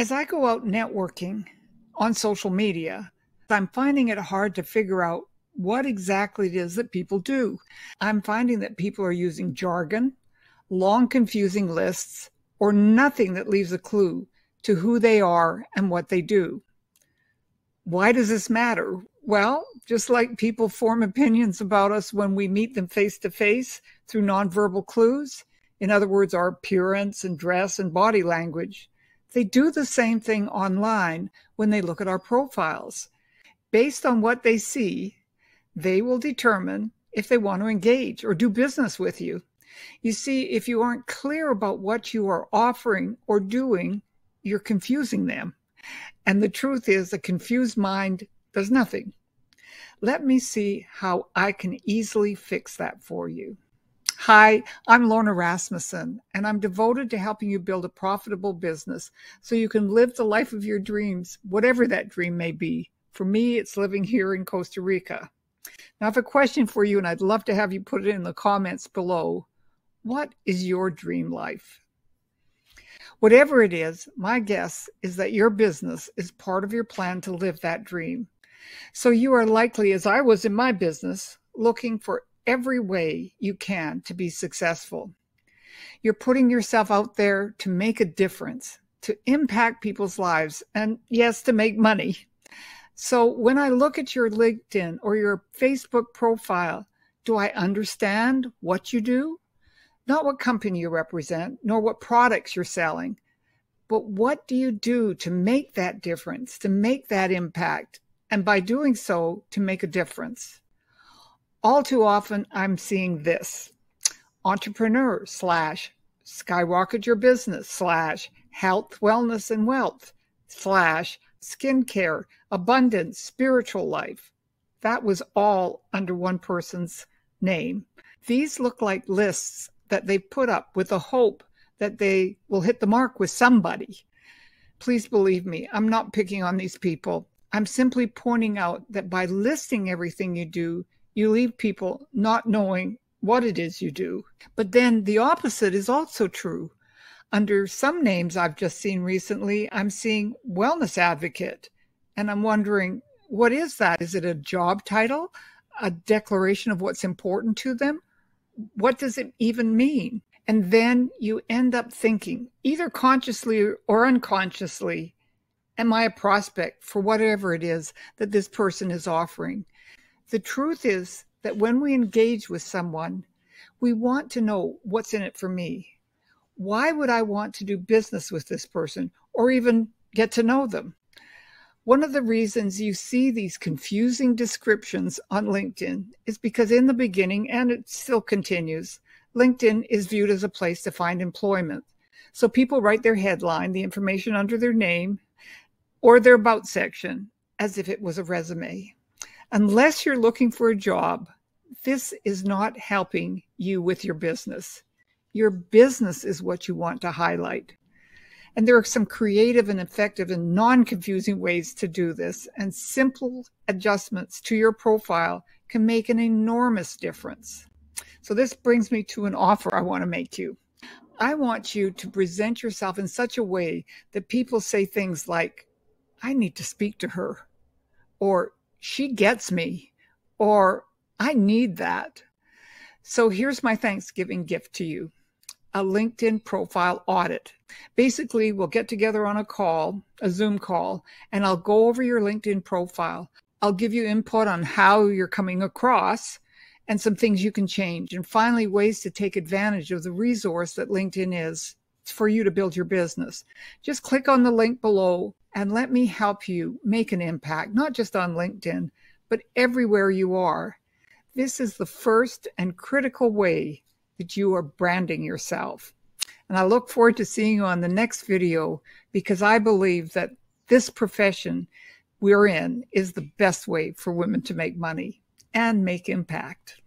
As I go out networking on social media, I'm finding it hard to figure out what exactly it is that people do. I'm finding that people are using jargon, long, confusing lists, or nothing that leaves a clue to who they are and what they do. Why does this matter? Well, just like people form opinions about us when we meet them face to face through nonverbal clues, in other words, our appearance and dress and body language, they do the same thing online when they look at our profiles. Based on what they see, they will determine if they want to engage or do business with you. You see, if you aren't clear about what you are offering or doing, you're confusing them. And the truth is, a confused mind does nothing. Let me see how I can easily fix that for you. Hi, I'm Lorna Rasmussen, and I'm devoted to helping you build a profitable business so you can live the life of your dreams, whatever that dream may be. For me, it's living here in Costa Rica. Now, I have a question for you, and I'd love to have you put it in the comments below. What is your dream life? Whatever it is, my guess is that your business is part of your plan to live that dream. So you are likely, as I was in my business, looking for every way you can to be successful. You're putting yourself out there to make a difference, to impact people's lives, and yes, to make money. So when I look at your LinkedIn or your Facebook profile, do I understand what you do? Not what company you represent, nor what products you're selling, but what do you do to make that difference, to make that impact, and by doing so, to make a difference? All too often I'm seeing this entrepreneur slash skyrocket your business slash health, wellness, and wealth slash skincare, abundance, spiritual life. That was all under one person's name. These look like lists that they put up with the hope that they will hit the mark with somebody. Please believe me, I'm not picking on these people. I'm simply pointing out that by listing everything you do, you leave people not knowing what it is you do. But then the opposite is also true. Under some names I've just seen recently, I'm seeing wellness advocate. And I'm wondering, what is that? Is it a job title? A declaration of what's important to them? What does it even mean? And then you end up thinking, either consciously or unconsciously, am I a prospect for whatever it is that this person is offering? The truth is that when we engage with someone, we want to know what's in it for me. Why would I want to do business with this person or even get to know them? One of the reasons you see these confusing descriptions on LinkedIn is because in the beginning, and it still continues, LinkedIn is viewed as a place to find employment. So people write their headline, the information under their name, or their about section as if it was a resume. Unless you're looking for a job, this is not helping you with your business. Your business is what you want to highlight. And there are some creative and effective and non confusing ways to do this, and simple adjustments to your profile can make an enormous difference. So, this brings me to an offer I want to make to you. I want you to present yourself in such a way that people say things like, I need to speak to her, or she gets me, or I need that. So here's my Thanksgiving gift to you a LinkedIn profile audit. Basically, we'll get together on a call, a Zoom call, and I'll go over your LinkedIn profile. I'll give you input on how you're coming across and some things you can change. And finally, ways to take advantage of the resource that LinkedIn is for you to build your business. Just click on the link below and let me help you make an impact, not just on LinkedIn, but everywhere you are. This is the first and critical way that you are branding yourself. And I look forward to seeing you on the next video because I believe that this profession we're in is the best way for women to make money and make impact.